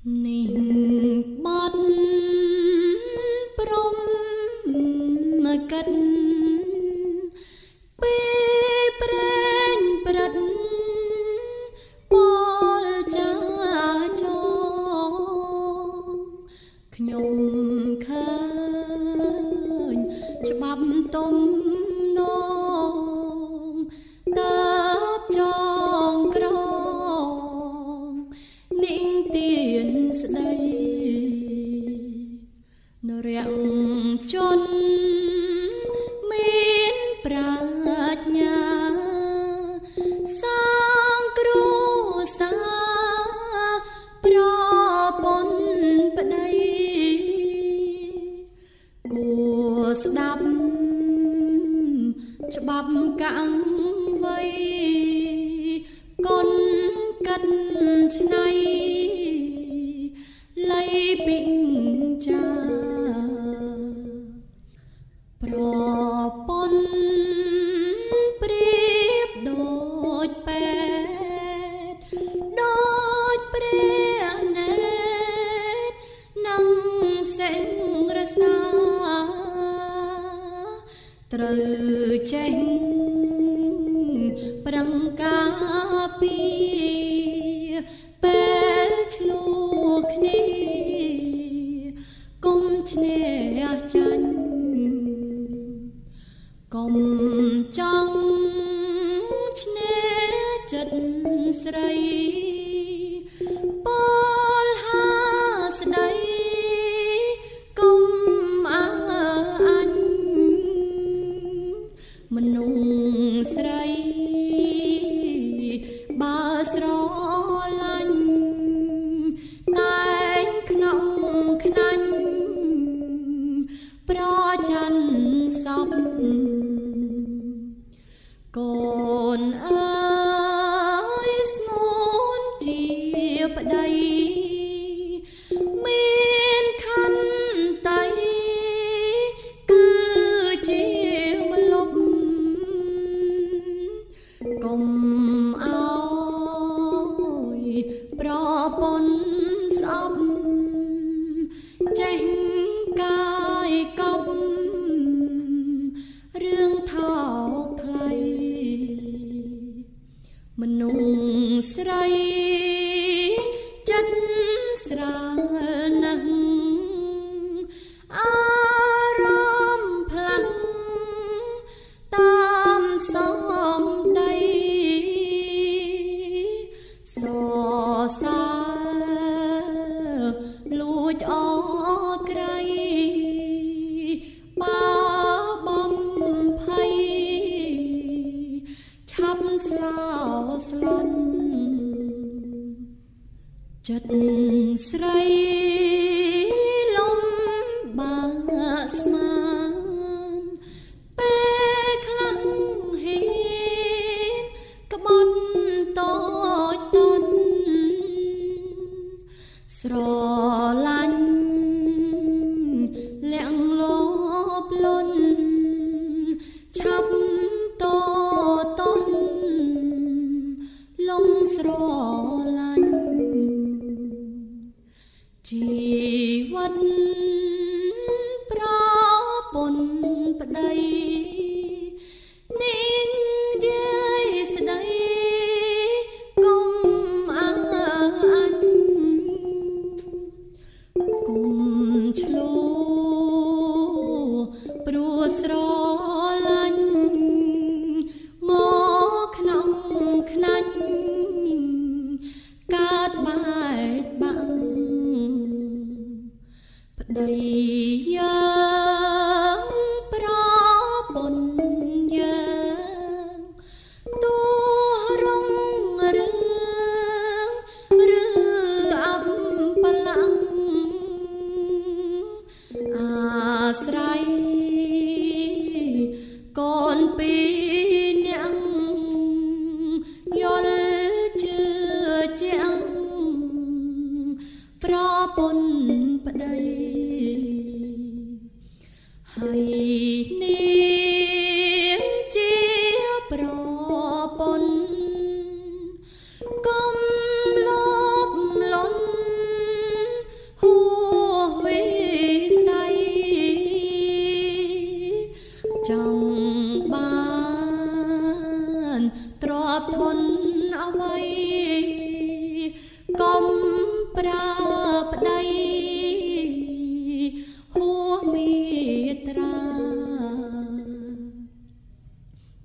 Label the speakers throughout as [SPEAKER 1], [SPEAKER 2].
[SPEAKER 1] នេះបត់ព្រមមកកាត់ពេលប្រែងប្រត់ពលចាចខ្ញុំឃើញច្បាប់ទុំន កាំងវ័យកុនកាត់ឆ្នៃលៃពីងចាប្រពន្ធព្រៀបដូចពេទ្យដូចព្រះនេតនឹងសេងរសាត្រូវចេញប្រឹ ង នអើយស្ងួនជាប្តីមានខន្តីគឺជាម្លប់កុំអោយប្រពន្ធស្អប់ចេ ចិត្តស្រីលំបើស្មានពេលខ្លាំងហ៊ានក្បត់តូចតន់ស្រ យើងប្រពន្ធយើងទោះរងរឿងឬអបបលាំង អាស្រ័យកូនពីរនាក់យល់ជឿជាក់ប្រពន្ធ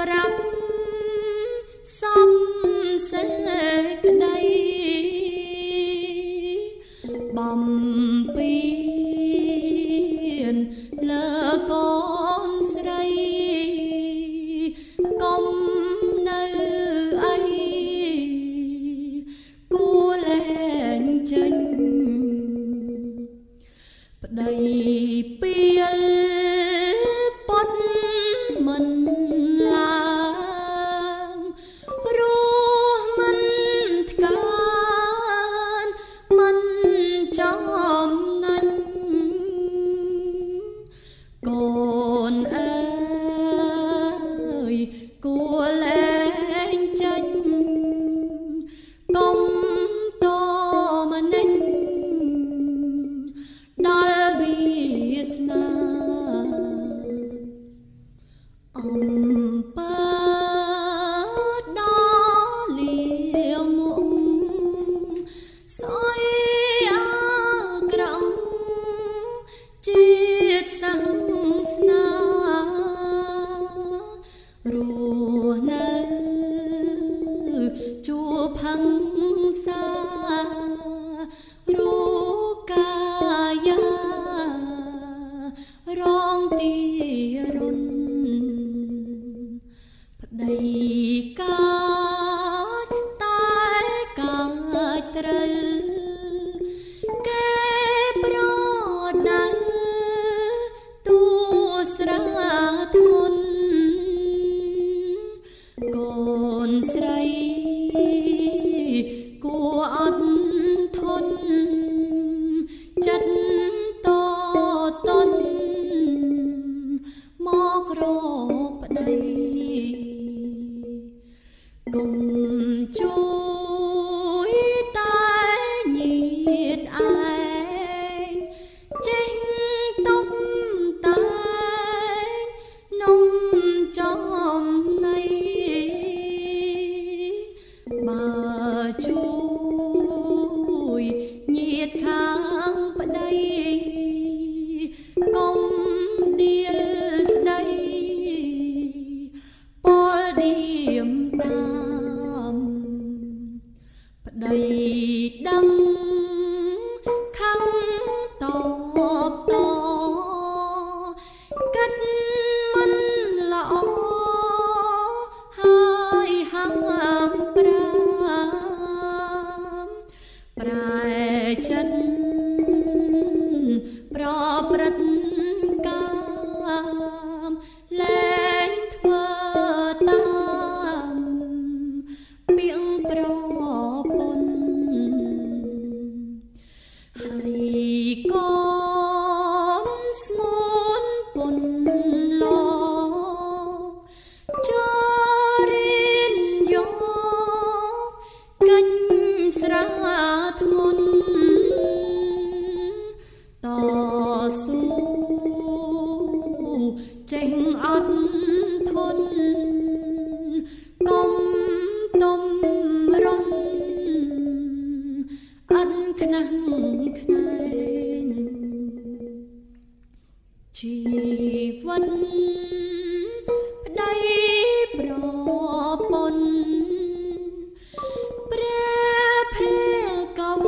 [SPEAKER 1] परम ទីរុនប្តី នាមតាមប្តីដឹងខឹងតបតកាត់មិនល្អហើយហាមប្រាំប្រែចិត្តប្រព្រឹត្ត អត់ខ្នងខ្នែងជីវិតប្តីប្រពន្ធព្រះភេកវ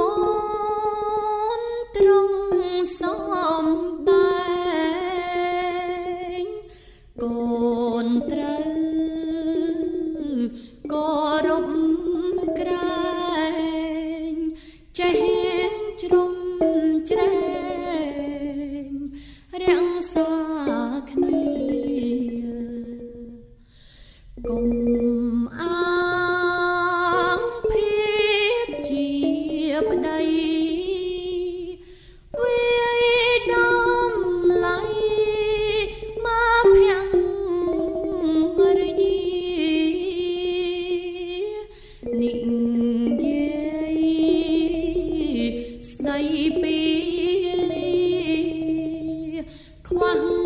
[SPEAKER 1] នត្រង់សំដែងកូ 哇